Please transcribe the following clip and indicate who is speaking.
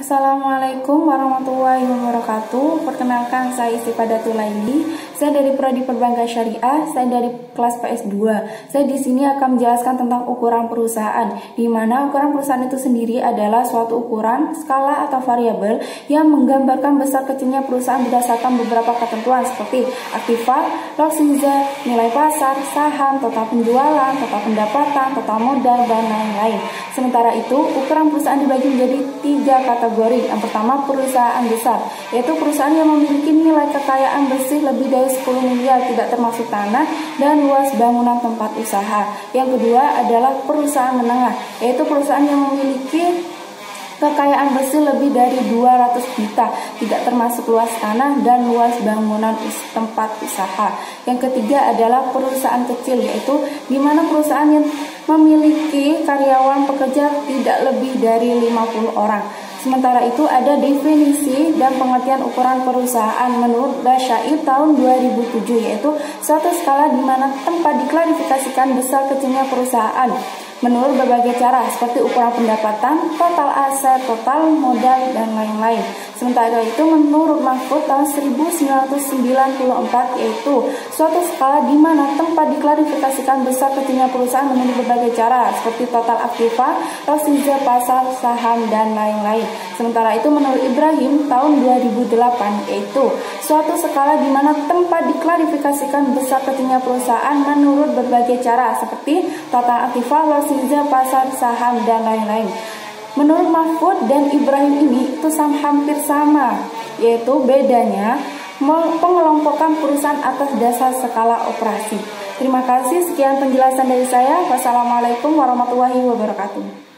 Speaker 1: Assalamualaikum warahmatullahi wabarakatuh. Perkenalkan saya Istipadatul Laili. Saya dari Prodi Perbankan Syariah. Saya dari kelas PS2. Saya di sini akan menjelaskan tentang ukuran perusahaan, di mana ukuran perusahaan itu sendiri adalah suatu ukuran, skala atau variabel yang menggambarkan besar kecilnya perusahaan berdasarkan beberapa ketentuan seperti aktiva, losinza, nilai pasar, saham, total penjualan, total pendapatan, total modal, dan lain-lain. Sementara itu, ukuran perusahaan dibagi menjadi tiga kategori. Yang pertama perusahaan besar, yaitu perusahaan yang memiliki nilai kekayaan bersih lebih dari 10 miliar tidak termasuk tanah dan luas bangunan tempat usaha. Yang kedua adalah perusahaan menengah, yaitu perusahaan yang memiliki kekayaan bersih lebih dari 200 juta, tidak termasuk luas tanah dan luas bangunan tempat usaha. Yang ketiga adalah perusahaan kecil, yaitu di mana perusahaan yang memiliki karyawan pekerja tidak lebih dari 50 orang. Sementara itu ada definisi dan pengertian ukuran perusahaan menurut Dasyai tahun 2007 yaitu suatu skala di mana tempat diklarifikasikan besar kecilnya perusahaan menurut berbagai cara seperti ukuran pendapatan, total aset, total modal, dan lain-lain. Sementara itu menurut Mahfud tahun 1994 yaitu suatu skala di mana tempat diklarifikasikan besar kecilnya perusahaan menurut berbagai cara seperti total aktiva, rosija pasar, saham, dan lain-lain. Sementara itu menurut Ibrahim tahun 2008 yaitu suatu skala di mana tempat diklarifikasikan besar kecilnya perusahaan menurut berbagai cara seperti total aktiva, rosija pasar, saham, dan lain-lain. Menurut Mahfud dan Ibrahim ini itu hampir sama, yaitu bedanya pengelompokan perusahaan atas dasar skala operasi. Terima kasih, sekian penjelasan dari saya. Wassalamualaikum warahmatullahi wabarakatuh.